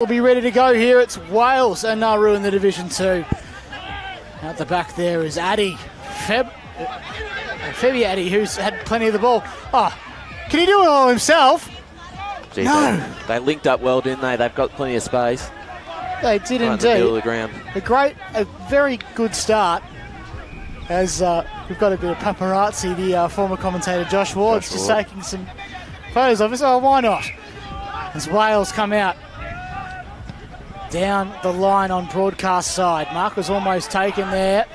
will be ready to go here. It's Wales and Nauru in the Division 2. Out the back there is Addy. Feb, uh, Febi Addy, who's had plenty of the ball. Oh, can he do it all himself? Gee, No. They, they linked up well, didn't they? They've got plenty of space. They did Right in the middle of indeed. the ground. A great, a very good start. As uh, we've got a bit of paparazzi, the uh, former commentator Josh Ward's Josh just Ward. taking some photos of us. Oh, why not? As Wales come out down the line on broadcast side. Mark was almost taken there.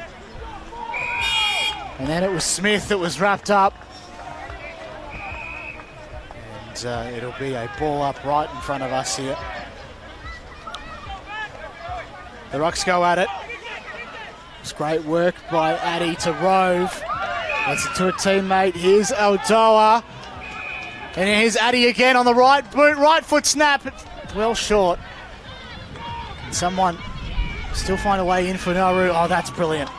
And then it was Smith that was wrapped up. And uh, it'll be a ball up right in front of us here. The Rocks go at it. It's great work by Addy to Rove. That's it to a teammate. Here's Aldoa. And here's Addy again on the right boot, right foot snap. Well short. Someone still find a way in for Nauru? Oh, that's brilliant.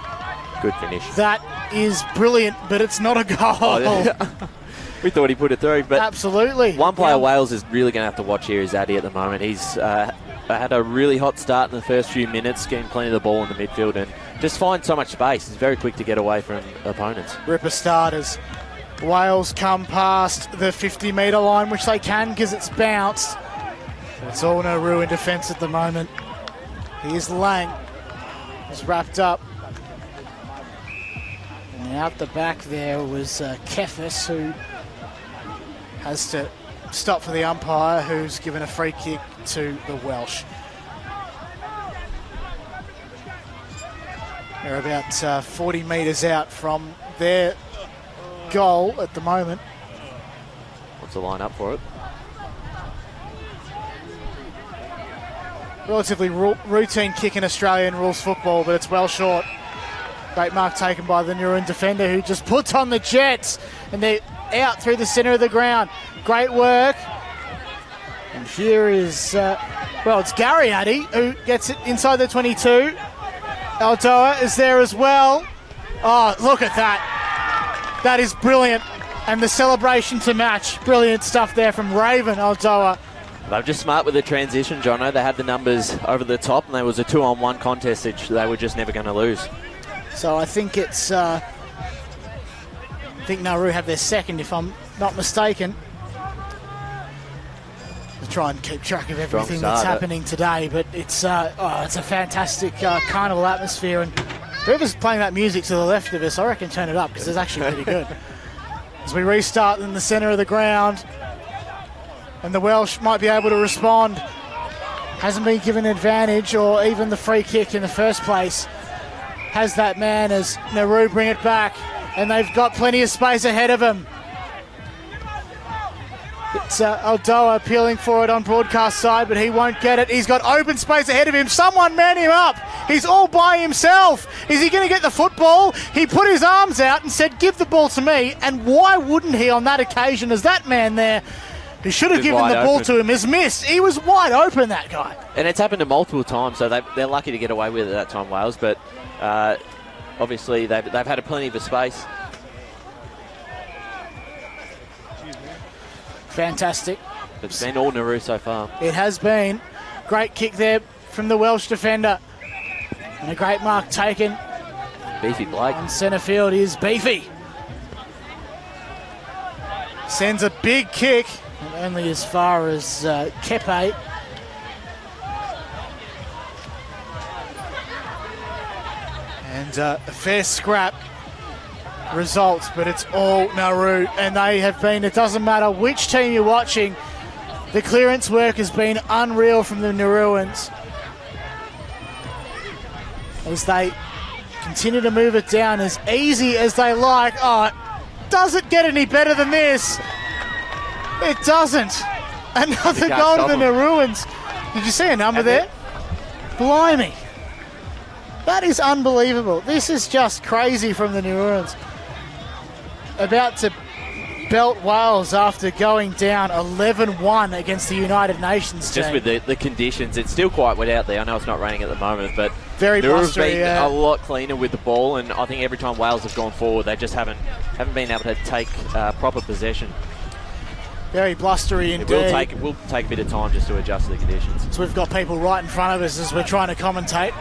Good finish. That is brilliant, but it's not a goal. Oh, we thought he put it through, but Absolutely. one player Yeah. Wales is really going to have to watch here is Addy at the moment. He's uh, had a really hot start in the first few minutes, getting plenty of the ball in the midfield, and just finds so much space. He's very quick to get away from opponents. Ripper starters. Wales come past the 50 metre line, which they can because it's bounced. It's all Nauru in defence at the moment. Here's Lang. He's wrapped up. And out the back there was uh, Kefis, who has to stop for the umpire, who's given a free kick to the Welsh. They're about uh, 40 metres out from their goal at the moment. What's the line up for it? Relatively ru- routine kick in Australian rules football, but it's well short. Great mark taken by the Nauruan defender who just puts on the Jets and they're out through the centre of the ground. Great work. And here is, uh, well, it's Gary Addy who gets it inside the 22. Aldoa is there as well. Oh, look at that. That is brilliant. And the celebration to match. Brilliant stuff there from Raven Aldoa. They were just smart with the transition, Jono. They had the numbers over the top, and there was a two-on-one contest which they were just never going to lose. So I think it's. Uh, I think Nauru have their second, if I'm not mistaken. To try and keep track of everything that's eh? happening today, but it's uh, oh, it's a fantastic uh, carnival atmosphere, and whoever's playing that music to the left of us, I reckon turn it up because it's actually pretty good. As we restart in the centre of the ground, and the Welsh might be able to respond. Hasn't been given advantage or even the free kick in the first place has that man as Nauru bring it back, and they've got plenty of space ahead of him. It's uh, Aldoa appealing for it on broadcast side, but he won't get it. He's got open space ahead of him. Someone man him up. He's all by himself. Is he going to get the football? He put his arms out and said, "Give the ball to me." And why wouldn't he on that occasion? As that man there, who should have given the ball open. to him, has missed. He was wide open. That guy. And it's happened to multiple times, so they, they're lucky to get away with it that time, Wales. But uh, obviously, they've, they've had a plenty of space. Fantastic. It's been all Nauru so far. It has been. Great kick there from the Welsh defender. And a great mark taken Beefy Blake. on centre field is Beefy. Sends a big kick, and only as far as uh, Kepe. And uh, a fair scrap results, but it's all Nauru, and they have been. It doesn't matter which team you're watching. The clearance work has been unreal from the Nauruans as they continue to move it down as easy as they like. Oh, does it get any better than this? It doesn't. Another goal to the them. Nauruans. Did you see a number And there? Blimey. That is unbelievable. This is just crazy from the Nauruans. About to belt Wales after going down 11-1 against the United Nations team. Just with the, the conditions, it's still quite wet out there. I know it's not raining at the moment, but Very have blustery, been yeah. a lot cleaner with the ball, and I think every time Wales have gone forward, they just haven't haven't been able to take uh, proper possession. Very blustery It indeed. will take it will take a bit of time just to adjust to the conditions. So we've got people right in front of us as we're trying to commentate.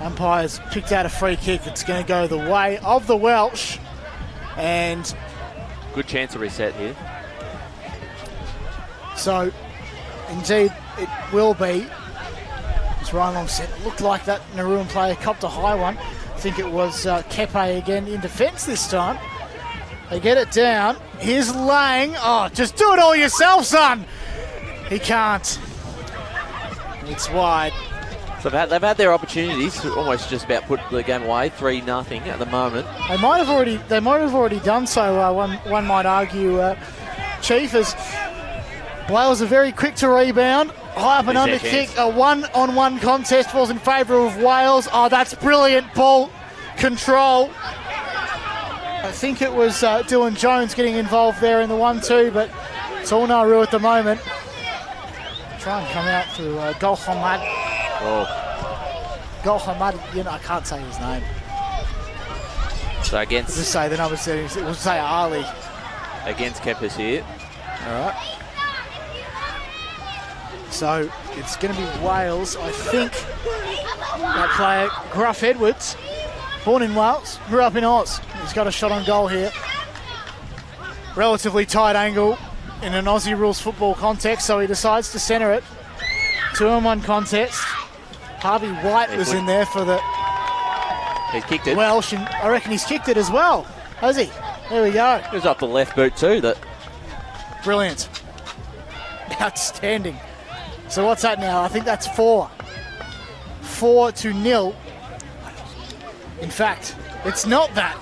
Umpire's picked out a free kick. It's going to go the way of the Welsh. And Good chance to reset here. so, indeed, it will be. As Ryan Long said, it looked like that Nauruan player copped a high one. I think it was uh, Kepe again in defence this time. They get it down. Here's Lang. Oh, just do it all yourself, son. He can't. It's wide. So they've had, they've had their opportunities to almost just about put the game away, three nothing at the moment. They might have already. They might have already done so. Uh, one one might argue, uh, Chief, as Wales are very quick to rebound. High up and under kick. A one-on-one contest falls in favour of Wales. Oh, that's brilliant ball control. I think it was uh, Dylan Jones getting involved there in the one-two, but it's all Nauru at the moment. Try and come out through uh, Golhamad. Oh, Golhamad, you know, I can't say his name. so against Just say the number will say Ali. against Keppers here. All right. So it's going to be Wales, I think. That player, Gruff Edwards, born in Wales, grew up in Oz. He's got a shot on goal here. Relatively tight angle in an Aussie rules football context, so he decides to centre it. Two on one contest. Harvey White was in there for the He's kicked it. Welsh, and I reckon he's kicked it as well. Has he? There we go. It was up the left boot too. That Brilliant. Outstanding. So what's that now? I think that's four. Four to nil. In fact, it's not that.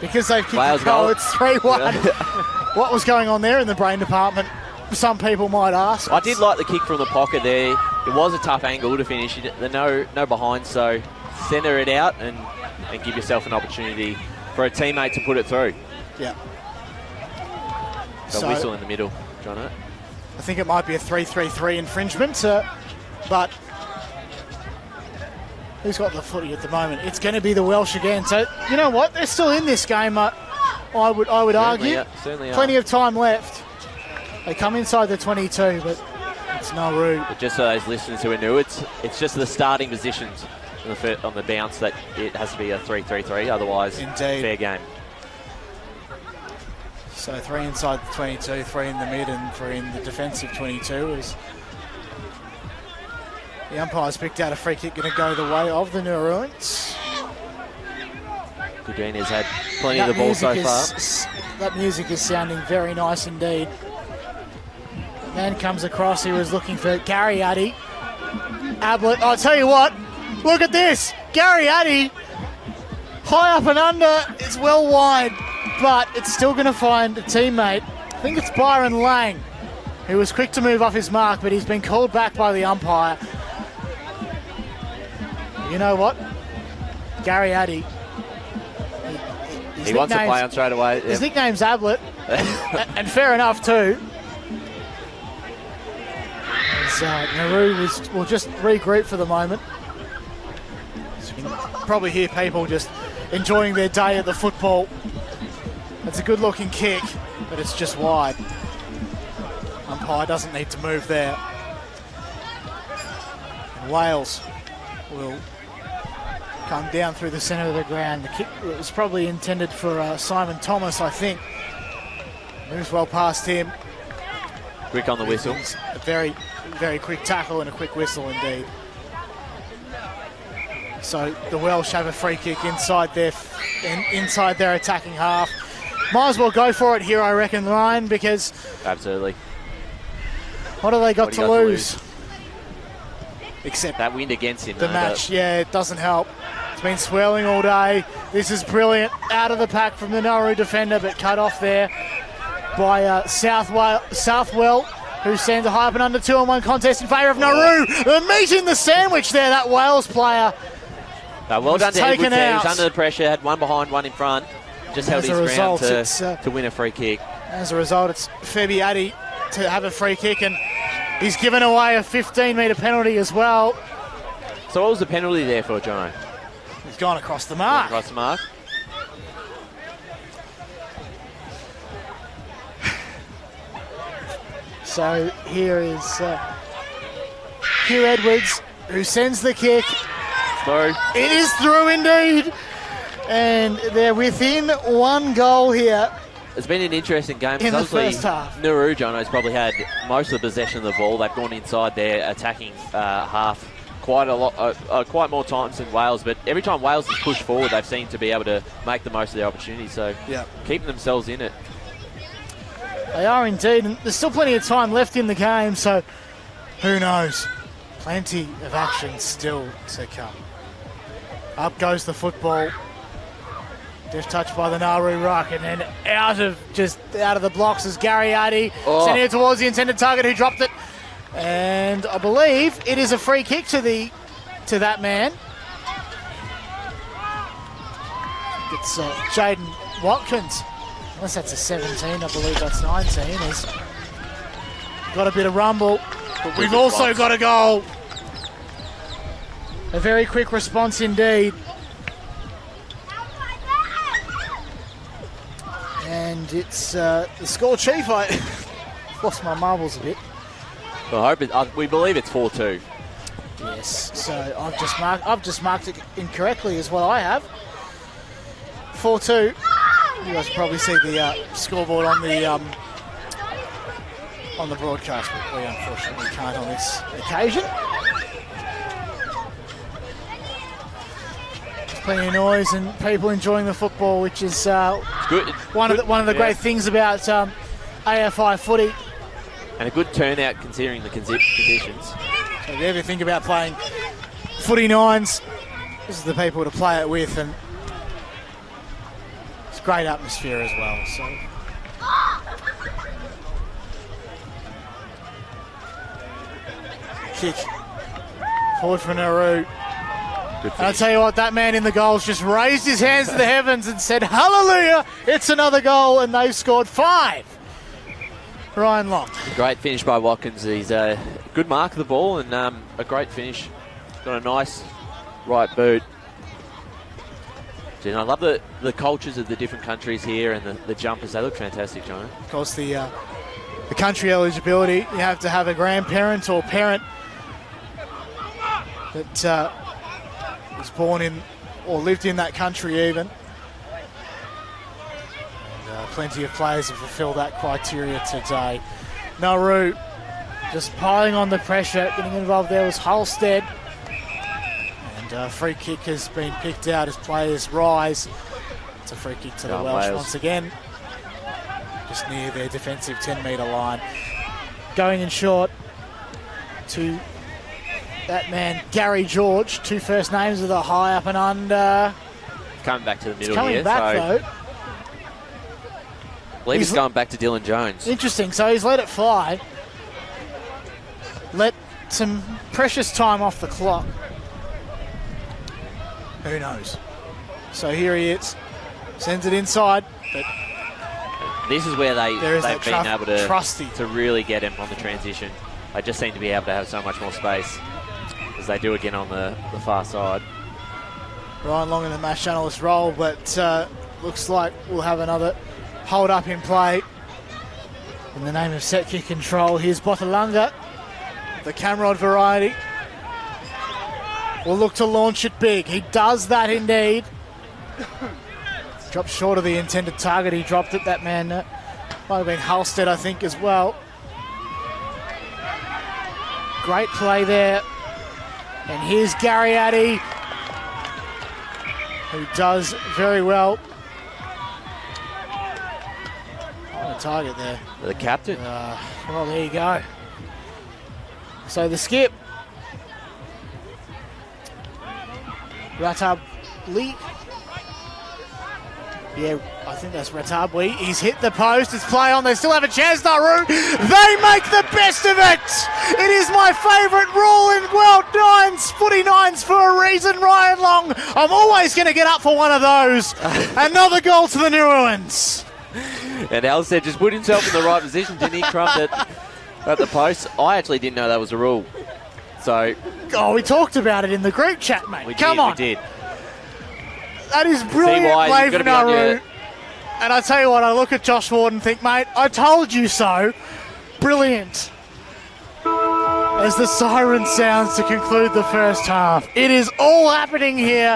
Because they've kicked Wales the goal, goal. it's 3 1. what was going on there in the brain department? Some people might ask. I did like the kick from the pocket there. It was a tough angle to finish. No no behind, so centre it out and, and give yourself an opportunity for a teammate to put it through. Yeah. So, So- whistle in the middle, John. I think it might be a 3 3 3 infringement, uh, but who's got the footy at the moment? It's going to be the Welsh again. So, you know what? They're still in this game, uh, I would, I would Certainly, argue. certainly are. Plenty of time left. They come inside the 22, but it's Nauru. But just so those listeners who are new, it's it's just the starting positions on the, fir- on the bounce that it has to be a 3-3-3, otherwise Indeed. fair game. So three inside the 22, three in the mid, and three in the defensive 22. As the umpire's picked out a free kick, going to go the way of the Nauruans. Gudina's had plenty of the ball so music far. that music is sounding very nice indeed. Man comes across. He was looking for Gary Addy. Ablett. I'll tell you what. Look at this. Gary Addy. High up and under. It's well wide, but it's still going to find a teammate. I think it's Byron Lang, who was quick to move off his mark, but he's been called back by the umpire. You know what? Gary Addy. He wants to play on straight away. his Yeah. nickname's Ablett, and, and fair enough too. As, uh, Nauru was, will just regroup for the moment. So you can probably hear people just enjoying their day at the football. It's a good looking kick, but it's just wide. Umpire doesn't need to move there. And Wales will come down through the centre of the ground. The kick was probably intended for uh, Simon Thomas, I think. Moves well past him. Quick on the whistle. A very, very quick tackle and a quick whistle indeed. So the Welsh have a free kick inside their in, inside their attacking half. Might as well go for it here, I reckon, Ryan, because Absolutely. what have they got What to got to lose? Except That wind against him. the though, match. Yeah, it doesn't help. It's been swirling all day. This is brilliant. Out of the pack from the Nauru defender, but cut off there by uh, Southwell, Southwell, who sends a high up and under two on one contest in favour of Nauru. They're meeting the sandwich there, that Wales player. No, well done to taken Edwards there. He was under the pressure, had one behind, one in front. Just held his a ground to, uh, to win a free kick. As a result, it's Fabiati to have a free kick, and he's given away a 15 metre penalty as well. So what was the penalty there for, Jono? He's gone across the mark. Across the mark. So here is uh, Hugh Edwards who sends the kick. Sorry. It is through indeed. And they're within one goal here. It's been an interesting game. In the obviously first half. Nauru Jono's probably had most of the possession of the ball. They've gone inside their attacking uh, half quite a lot, uh, uh, quite more times than Wales. But every time Wales has pushed forward, they've seemed to be able to make the most of their opportunities. So Yeah. keeping themselves in it. They are indeed. And there's still plenty of time left in the game, so who knows? Plenty of action still to come. Up goes the football. Just touched by the Nauru Rock, and then out of just out of the blocks is Gary Addy Oh. sending it towards the intended target who dropped it. And I believe it is a free kick to the to that man. It's uh, Jaden Watkins. Unless that's a 17, I believe that's 19. He's got a bit of rumble, but we've also got a goal. A very quick response indeed. And it's uh, the score chief. I lost my marbles a bit. Well, I hope it, uh, we believe it's 4 2. Yes, so I've just marked. I've just marked it incorrectly, is what I have. Four two. You guys probably see the uh, scoreboard on the um, on the broadcast, but we unfortunately can't on this occasion. Plenty of noise and people enjoying the football, which is uh, It's good. one of the, one of the Yeah. great things about um, AFI footy. And a good turnout considering the conditions. So if you ever think about playing footy nines, this is the people to play it with, and it's great atmosphere as well. So. Kick forward for Nauru. Good I'll tell you what, that man in the goals just raised his hands to the heavens and said, Hallelujah! It's another goal, and they've scored five. Ryan Long. Great finish by Watkins. He's a good mark of the ball and um, a great finish. Got a nice right boot. And I love the, the cultures of the different countries here and the, the jumpers. They look fantastic, John. Of course, the uh, the country eligibility, you have to have a grandparent or parent that uh, was born in or lived in that country, even. And, uh, plenty of players have fulfilled that criteria today. Nauru just piling on the pressure, getting involved there was Halstead. And uh, free kick has been picked out as players rise. It's a free kick to the Go Welsh Wales. once again just near their defensive 10 metre line. Going in short to that man, Gary George. Two first names with the high up and under. Coming back to the middle Coming here. back so though. I believe He's he's going back to Dylan Jones. Interesting. So he's let it fly. Let some precious time off the clock. Who knows? So here he is. Sends it inside. But This is where they, is they've been able to, trusty. to really get him on the transition. They just seem to be able to have so much more space as they do again on the, the far side. Ryan Long in the match analyst role, but uh, looks like we'll have another hold up in play. In the name of set kick control, here's Botalunga, the Camrod variety. Will look to launch it big. He does that indeed. Dropped short of the intended target. He dropped it. That man uh, might have been Halstead, I think, as well. Great play there. And here's Gary Addy who does very well. On a target there. The captain. Uh, well, there you go. So the skip. Ratab Lee. Yeah, I think that's Ratabwi. He's hit the post. It's play on. They still have a chance, Nauru. They make the best of it. It is my favourite rule in World Nines, footy nines for a reason, Ryan Long. I'm always going to get up for one of those. Another goal to the New Nauruans. And Halstead just put himself in the right position, didn't he? Crumped it at the post. I actually didn't know that was a rule. So Oh, we talked about it in the group chat, mate. we Come did, on. we did. That is brilliant wise, wave Nauru. And I tell you what, I look at Josh Ward and think, mate, I told you so. Brilliant. As the siren sounds to conclude the first half, it is all happening here.